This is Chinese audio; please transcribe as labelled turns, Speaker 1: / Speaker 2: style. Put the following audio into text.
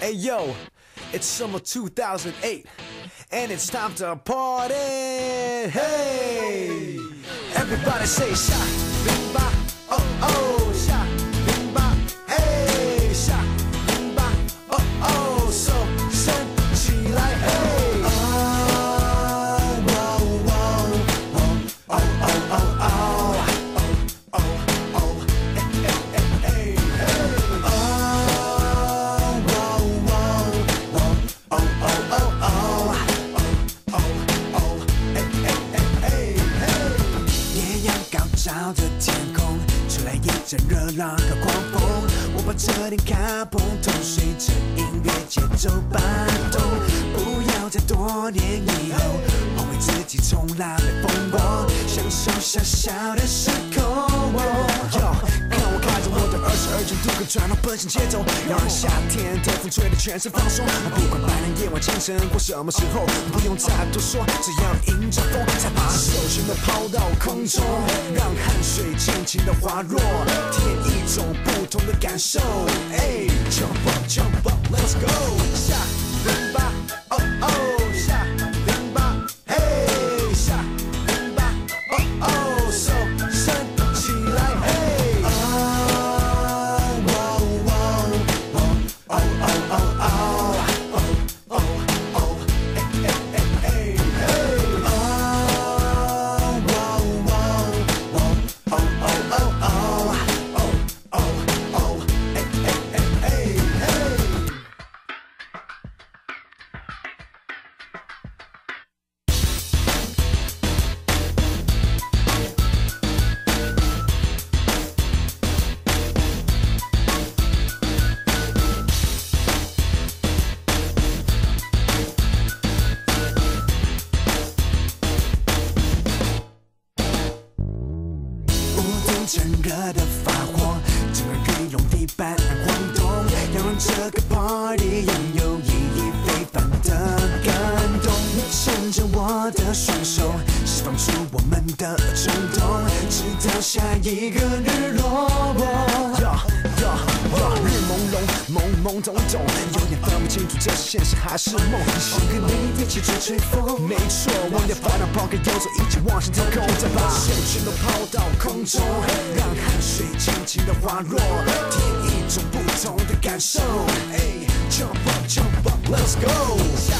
Speaker 1: Hey yo, it's summer 2008, and it's time to party. Hey, everybody say shot, bing ba,
Speaker 2: 趁热浪和狂风。我把车顶卡碰痛，随着音乐节奏摆动。不要在多年以后后悔自己从来没疯过，享受小小的
Speaker 1: 失控。奔向节奏，让夏天的风吹得全身放松。不管白天、夜晚、清晨或什么时候，不用再多说，只要迎着风，再把手全都抛到空中，让汗水尽情的滑落，体验一种不同的感受。哎，jump up, jump up, let's go，
Speaker 2: 屋顶趁热的发火，整个羽绒地板晃动，要让这个 party 拥有意义非凡的感动。你牵着我的双手，释放出我们的冲动，直到下一个日落。
Speaker 1: 懵懂懂，有点分不清楚这是现实还是梦。
Speaker 2: 想跟你一起吹吹风，
Speaker 1: 没错，忘掉烦恼，抛开忧愁，一起往前天空，再把手全都抛到空中，让汗水尽情的滑落，体验一种不同的感受。，jump up, jump up, let's go！下